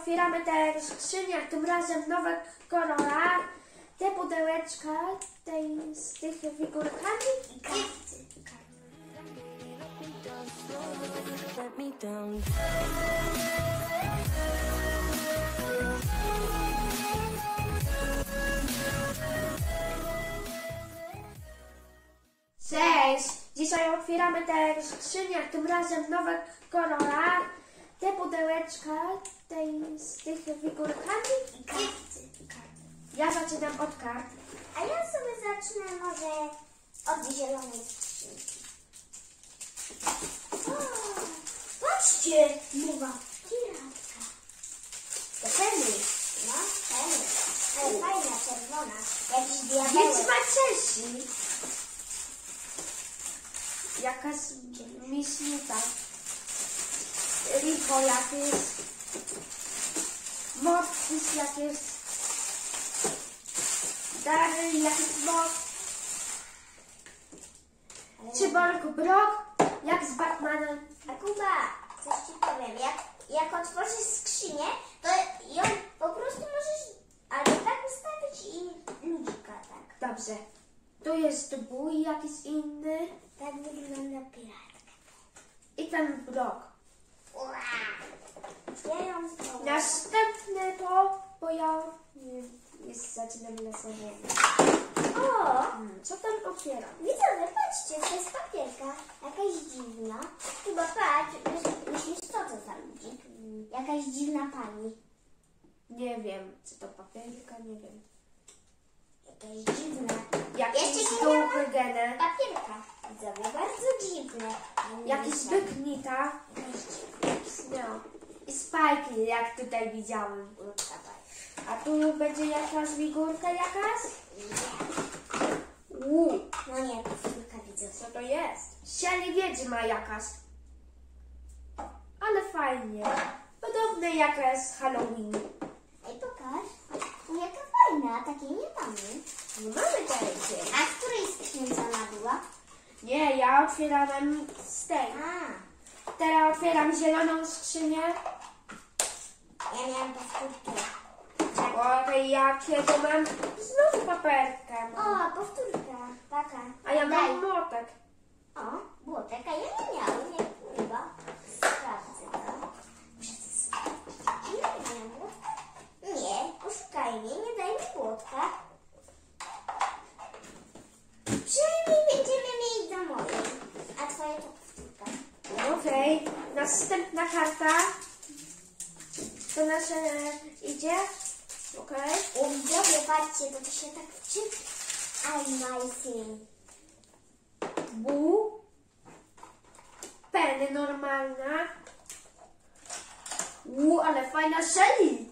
otwieramy te skrzynie, tym razem nowe kolora. Te pudełeczka tej, z tych figurkami i karty. Cześć! Dzisiaj otwieramy te skrzynie, tym razem nowe kolora. Te pudełeczka tej, z tych figurkami i karty. Ja zaczynam od kart. A ja sobie zacznę może od zielonej skrzynki. O, patrzcie, mowa piratka. To penny. No, penny. Ale fajna, czerwona. Jakiś diabeł. Wiedźma Czesi. Jakaś miśnica. Riko jakieś. Mortis jakieś. Dary jakiś mod. Cyborg Brock. Jak z Batmanem. A Kuba, coś ci powiem. Jak, jak otworzysz skrzynię, to ją po prostu możesz albo tak ustawić i ludzika tak. Dobrze. Tu jest bój jakiś inny. Tak wygląda piratka. I ten Brock. Ua! Ja ją zwołam. Następne to, bo ja nie, O! Hmm, co tam otwieram? Widzowie, patrzcie, to jest papierka. Jakaś dziwna. Chyba patrz, myśl- myślisz co to za ludzik? Jakaś dziwna pani. Nie wiem, czy to papierka, nie wiem. Jakaś dziwna. Jakiś duchy genę, Papierka. Widzowie, bardzo dziwne. jakiś byk nita, jakiś no. I spajki, jak tutaj widziałem. A tu będzie jakaś figurka jakaś? Uuu, No nie, powtórka widzowie. co to jest? Siali wiedźma jakaś. Ale fajnie. Podobne jakaś Halloween. Ej, pokaż. Jaka fajna, takiej nie mamy. Nie mamy tej A w której skrzynce ona była? Nie, ja otwierałem z tej. A, Teraz otwieram zieloną skrzynię. ja miałam powtórkę. Okej, jakie to mam? Znów paperkę. mam. O, powtórka. Taka. A ja Daj. mam młotek. O, było taka, ja nie miałam, nie chyba. Sprawdzę to. Nie miałam młotka? Nie, poszukaj mnie, nie daj mi młotka. Przynajmniej będziemy mieli do mojej. A twoja to powtórka. Okej, następna karta. To nasze idzie. Okej. O, widzowie, patrzcie, to to się tak wczyta. Amazing. Bu. Penny normalna. Uu, ale fajna Shelly.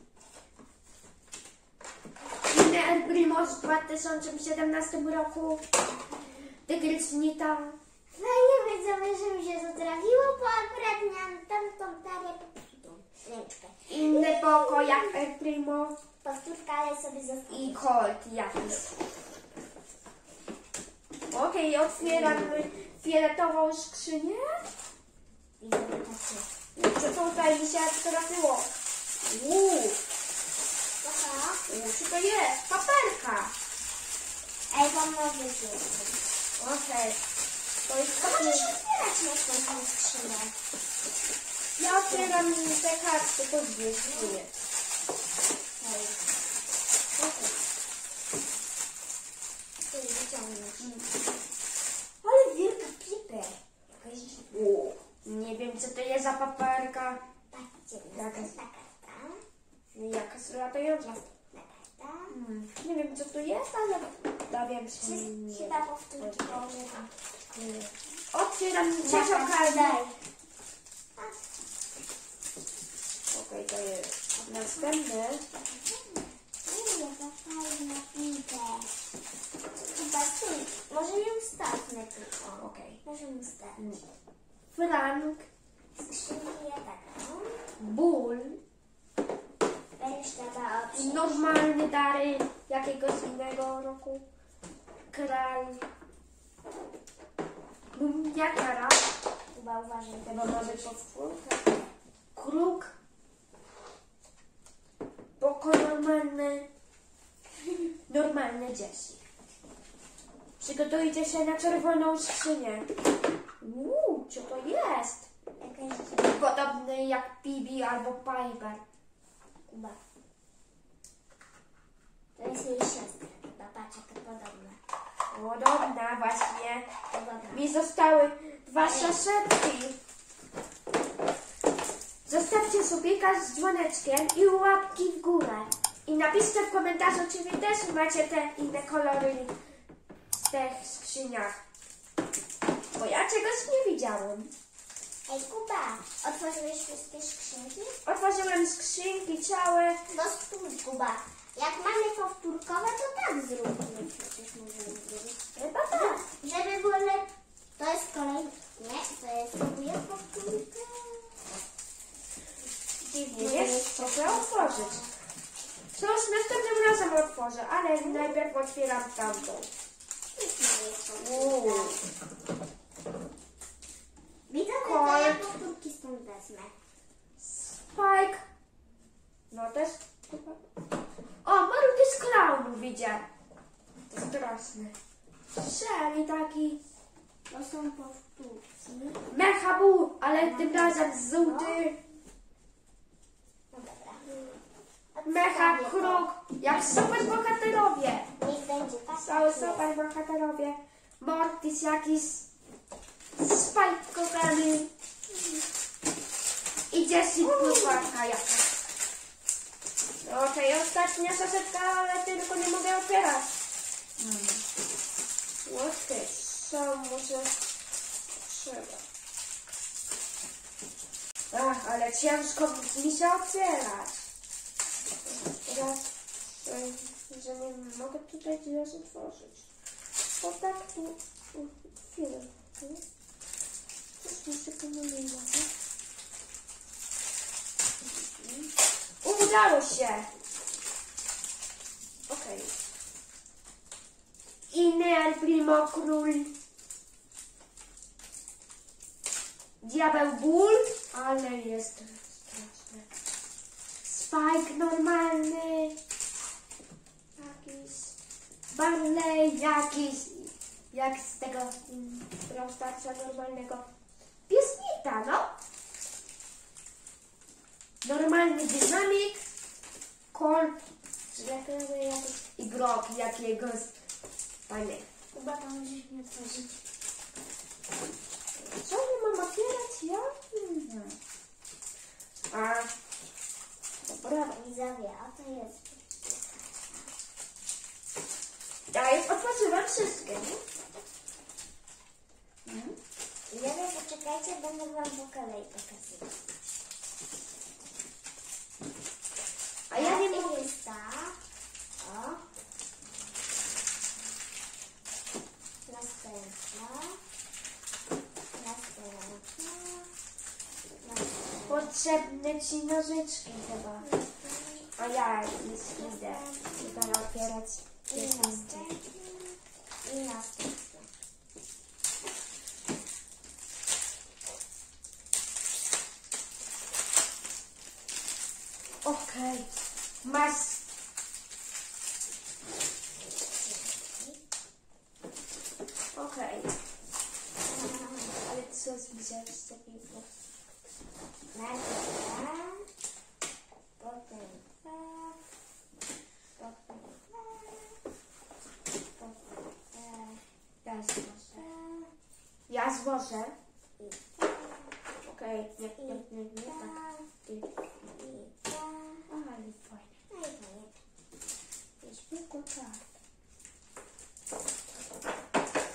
Inny El Primo w 2017 roku. Tygrys Nita. Fajnie widzowie, że mi się to trafiło, bo akurat miałam tamtą tarę. Inny poko jak El Primo. Powtórka, ale sobie zostawię. i Colt jakiś. Okej, otwieramy fioletową skrzynię. Co tutaj mi się trafiło? Uuu, Aha. uuu, co to jest? Paperka. Ej, pomoże się. Okej, to jest To możesz otwierać następną skrzynę. Ja otwieram te karty, to dwie wyciągniesz. Ale wielka piper. Nie wiem co to jest za paperka. Patrzcie, Jaka? następna karta. Jakaś latająca. Następna karta. Hmm, Nie wiem co to jest, ale dowiem się. Czy- powtórki położę tam. Otwieram trzecią kartę kartę. daj. To jest następny. Jaka. Chyba stój. Może ją stawmy tylko. Okej. Może ją stawić. Frank, Skrzynia taka. ból, Reszta normalne dary jakiegoś innego roku. Kral. Mumia kara. Chyba uważaj. Chyba mamy podwórkę. Kruk. Normalne, normalne dzieci. Przygotujcie się na czerwoną skrzynię. Uuu, co to jest? Podobny jak Bibi albo Piper. Kuba. To jest jej siostra. Patrz, jaka podobna. Podobna właśnie. Podobna. Mi zostały dwa saszetki. Zostawcie subika z dzwoneczkiem i łapki w górę. I napiszcie w komentarzu, czy wy też macie te inne kolory w tych skrzyniach. Bo ja czegoś nie widziałem. Ej, Kuba, otworzyłeś wszystkie skrzynki? Otworzyłem skrzynki całe. No spójrz, Kuba. Jak mamy powtórkowe, to tak zróbmy. Przecież możemy zrobić. Chyba tak. Żeby było lepiej. To jest kolejny. Nie, to jest próbuję powtórkę. Dziwnie, wiesz, muszę otworzyć. Razem otworzę, ale najpierw otwieram tamtą. Uuu. Widzę, że ja powtórki stąd wezmę. Spike. No też. O, malutki z klaunów widzę. To straszne. Strzeli taki. To są powtórki. Mechabu, ale tym razem żółty. No dobra. Mecha kruk. Jak super bohaterowie. Niech będzie tak. Cały super bohaterowie. Mortis jakiś. Spike kochany. I Jessie pływaczka jakaś. Okej, ostatnia saszetka, ale tylko nie mogę otwierać. Łódkę, co muszę... Trzeba. Ach, ale ciężko mi się otwierać. Teraz, e, że nie mogę tutaj teraz otworzyć. Bo tak tu... Chwilę. Coś mi się pomyliło. Udało się! Okej. Inny El Primo Król. Diabeł Ból, ale jest. Spike normalny. Jakiś. Barley jakiś. Jak z tego mm, normalnego. Piesnika, no. Normalny dynamik. Colt. Reklamy jakieś. I grok jakiegoś. Fajny. Kuba, to możesz mi otworzyć. Co nie mam otwierać ja? Mhm. A. Dobra. Widzowie, a to jest. Wszystkie. Widzowie, poczekajcie, będę wam po kolei pokazywać. A ja nie Najpierw mogę. jest ta. O. Następna. Następna. Następna. Potrzebne ci nożyczki chyba. A ja już idę. Chyba otwierać I piesniczki. następna. I następna. Okej. Masz. Okej. Ale co widziałeś z takiego? Najpierw złożę. Okej. Nie, nie, nie, nie tak. Ta. Ale fajnie. No. Jest tak.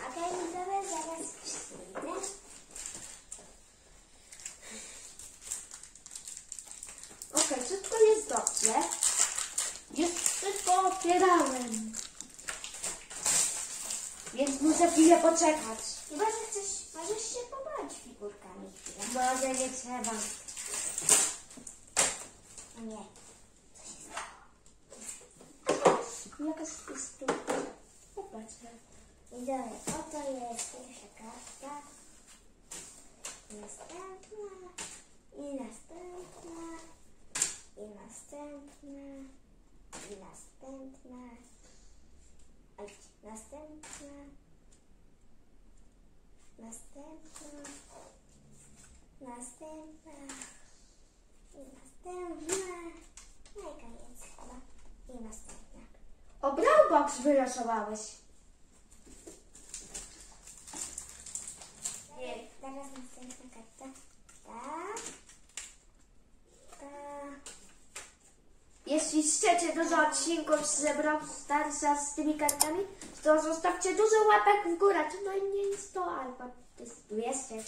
Okej, widzowie, zaraz przyjdę. Okej, wszystko jest dobrze. Już wszystko otwierałem. Więc muszę chwilę poczekać. Chyba, że chcesz, możesz się pobawić Może nie trzeba. O nie. Jakaś jest tu. Popatrzę. Widzowie, oto jest pierwsza karta. Następna. I następna. I następna. I następna. Oj, następna. Następna. Następna. I następna. No i koniec chyba. I następna. O, Brawlbox wylosowałeś. Teraz następna karta. Tak. Tak. Jeśli chcecie dużo odcinków z Brawl Starsa z tymi kartami, to zostawcie dużo łapek w górę. Co najmniej 100 albo to jest 200.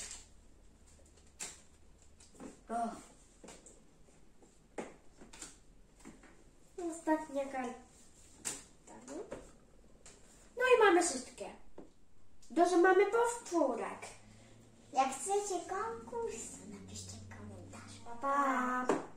Ostatnia karta. No i mamy wszystkie. Dużo mamy powtórek. Jak chcecie konkurs, to napiszcie komentarz. Pa. Pa!